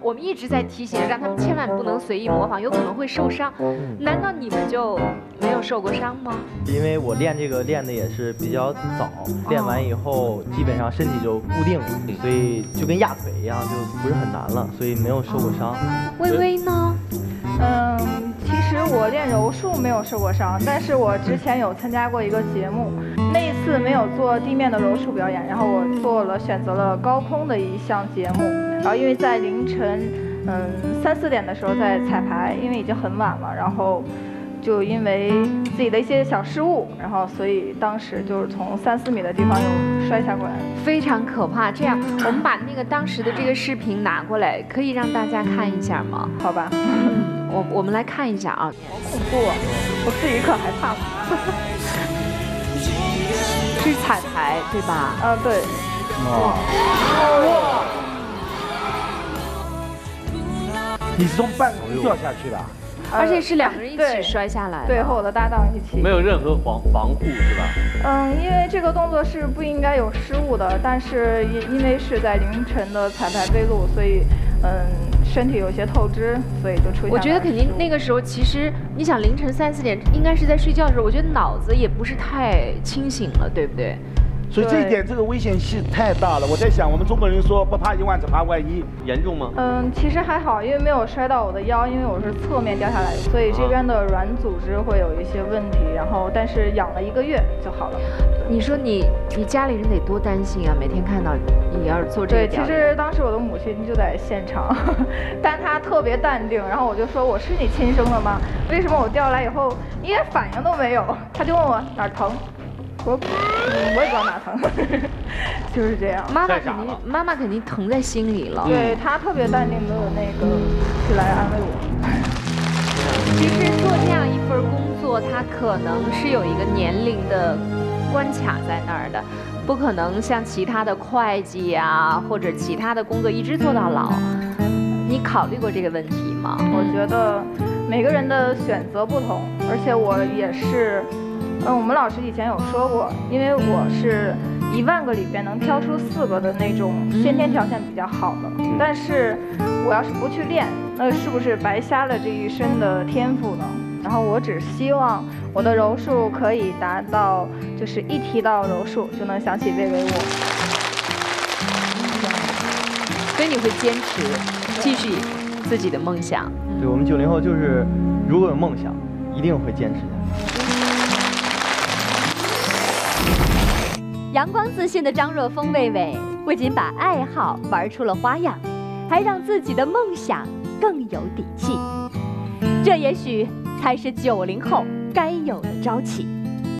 我们一直在提醒，让他们千万不能随意模仿，有可能会受伤。难道你们就没有受过伤吗？因为我练这个练的也是比较早，练完以后基本上身体就固定了，所以就跟压腿一样，就不是很难了，所以没有受过伤。微微呢？嗯，其实我练柔术没有受过伤，但是我之前有参加过一个节目，那一次没有做地面的柔术表演，然后我做了选择了高空的一项节目，然后因为在凌晨，嗯三四点的时候在彩排，因为已经很晚了，然后就因为自己的一些小失误，然后所以当时就是从三四米的地方又摔下过来，非常可怕。这样，我们把那个当时的这个视频拿过来，可以让大家看一下吗？好吧？我我们来看一下啊，好恐怖啊！我自己可害怕了。这是彩排对吧？啊，对。哇！哇！你是从半空掉下去的？而且是两个人一起摔下来，对，和我的搭档一起，没有任何防防护是吧？嗯，因为这个动作是不应该有失误的，但是因因为是在凌晨的彩排飞录，所以嗯，身体有些透支，所以就出现。我觉得肯定那个时候，其实你想凌晨三四点，应该是在睡觉的时候，我觉得脑子也不是太清醒了，对不对？所以这一点，这个危险性太大了。我在想，我们中国人说不怕一万，只怕万一，严重吗？嗯，其实还好，因为没有摔到我的腰，因为我是侧面掉下来的，所以这边的软组织会有一些问题。然后，但是养了一个月就好了。你说你，你家里人得多担心啊！每天看到你要是做这个。对，其实当时我的母亲就在现场，但她特别淡定。然后我就说：“我是你亲生的吗？为什么我掉下来以后一点反应都没有？”她就问我哪儿疼。我我也不知道哪疼，就是这样。妈妈肯定妈妈肯定疼在心里了。对她特别淡定的那个去来安慰我。其实做这样一份工作，它可能是有一个年龄的关卡在那儿的，不可能像其他的会计啊或者其他的工作一直做到老。你考虑过这个问题吗？我觉得每个人的选择不同，而且我也是。嗯，我们老师以前有说过，因为我是一万个里边能挑出四个的那种先天条件比较好的，但是我要是不去练，那是不是白瞎了这一身的天赋呢？然后我只希望我的柔术可以达到，就是一提到柔术就能想起魏巍我。所以你会坚持继续自己的梦想。对我们九零后就是，如果有梦想，一定会坚持下去。阳光自信的张若风魏巍，不仅把爱好玩出了花样，还让自己的梦想更有底气。这也许才是九零后该有的朝气。